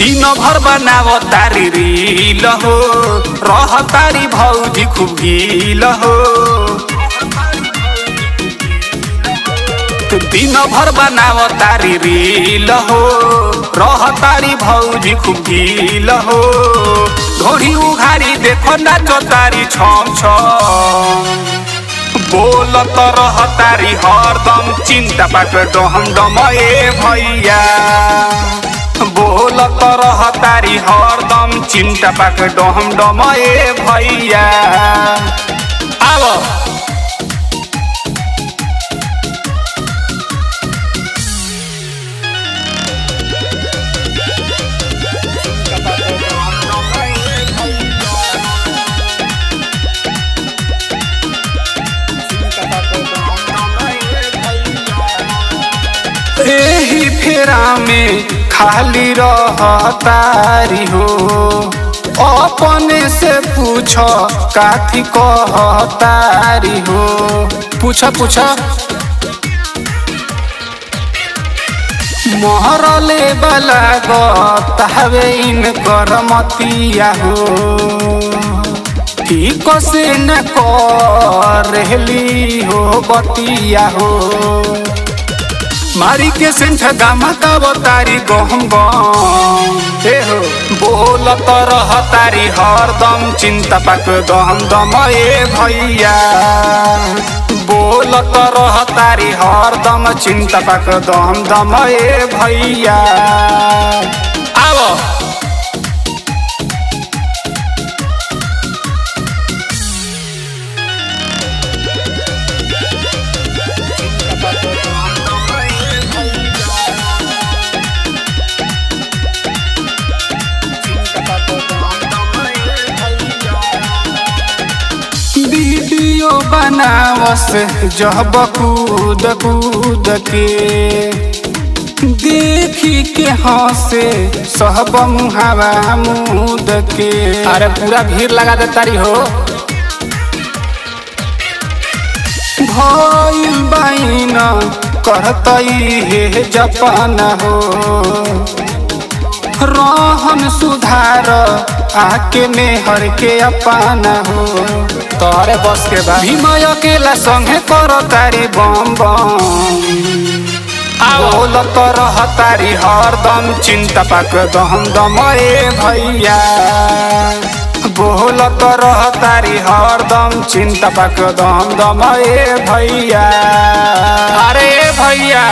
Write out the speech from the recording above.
दिन भर बनाव तारी रील हो रह तारी भौजी खूब हो। दिन भर बनाव तारी रील हो रह तारी भौजी खूब गील हो। घोड़ी उघारी देखो नाचो तारी छम छम। बोलत रह तारी हरदम चिंता पाट डहम डम ए भैया। बोलत रह तारी हरदम चिंता पाक डहम डम ए भैया। फेरा में खाली रहतारी हो। अपने से पूछ काथी कहतारी हो। पूछ पूछ। मोहरले बला गतावे इन करमतिया हो। ठीक से न करहली हो बतिया हो। मारी के सिंठ का तारी गहम गम हे हो। बोलत रह तारी हरदम चिंता पाक दम दम ए भैया। तो रह तारी हरदम चिंता पाक दम दम ए भैया। बनावस जब कूद कूद के। देखी के हंसे सहब मुहावा मुद के। अरे पूरा भीड़ लगा दे तारी हो। भइल बाइन करतई हे जपन हो। रहन सुधार आके मेहर के अपन हो। तोहरे बस के बा भीमय अकेला संगे कर तारी बम बम। बोलत रह तारी हरदम, चिंता पाक दम दम ए भैया बोलत रह तारी हरदम, चिंता पाक दम दम ए भैया। अरे भैया।